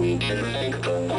We can make you.